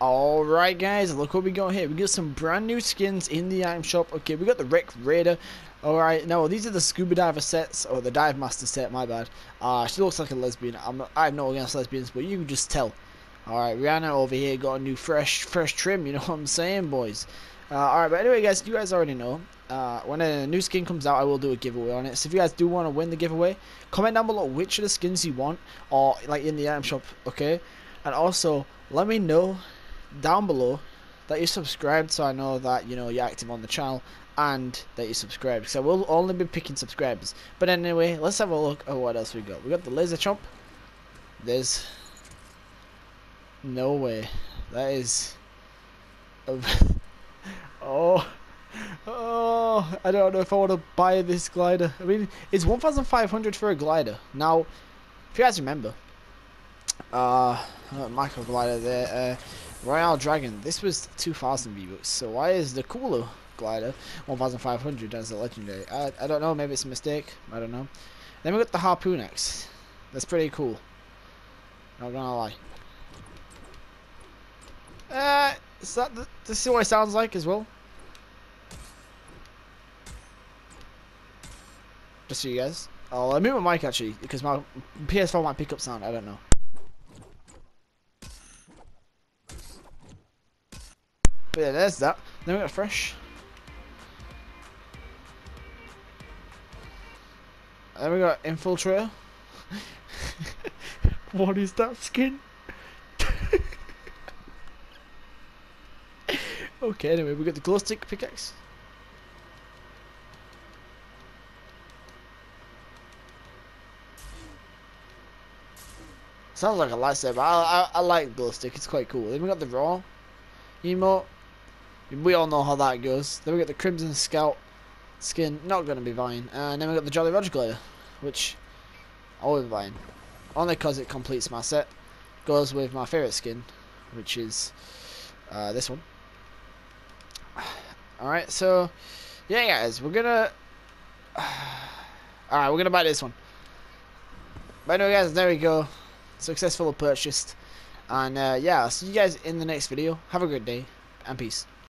Alright guys, look what we got here. We got some brand new skins in the item shop. Okay, we got the Wreck Raider. Alright, now these are the Scuba Diver sets, or the Dive Master set, my bad. Uh, she looks like a lesbian. I'm, I have no against lesbians, but you can just tell. Alright, Rihanna over here got a new fresh fresh trim, you know what I'm saying, boys? Uh, Alright, but anyway guys, you guys already know. Uh, when a new skin comes out, I will do a giveaway on it. So if you guys do want to win the giveaway, comment down below which of the skins you want, or like in the item shop, okay? And also, let me know down below that you're subscribed so I know that you know you're active on the channel and that you're subscribed. Because I will only be picking subscribers. But anyway let's have a look at what else we got. We got the laser chomp. There's no way. That is oh. Oh. I don't know if I want to buy this glider. I mean it's 1500 for a glider. Now if you guys remember uh micro glider there uh Royal Dragon. This was 2,000 V-Bucks, so why is the cooler glider 1,500 as a legendary? I, I don't know, maybe it's a mistake. I don't know. Then we got the Harpoon Axe. That's pretty cool. Not gonna lie. Uh, is that the, this is what it sounds like as well? Just so you guys. Oh, I move my mic actually, because my PS4 might pick up sound, I don't know. But yeah, there's that. Then we got fresh. Then we got infiltrator. what is that skin? okay, anyway, we got the glow stick pickaxe. Sounds like a lightsaber. I, I, I like glow stick. It's quite cool. Then we got the raw emote. We all know how that goes. Then we got the Crimson Scout skin, not going to be buying. And then we got the Jolly Roger glider, which I will be buying. Only because it completes my set. Goes with my favourite skin, which is uh, this one. Alright, so, yeah guys, we're gonna... Alright, we're gonna buy this one. But anyway guys, there we go. Successful purchased. And uh, yeah, I'll see you guys in the next video. Have a good day, and peace.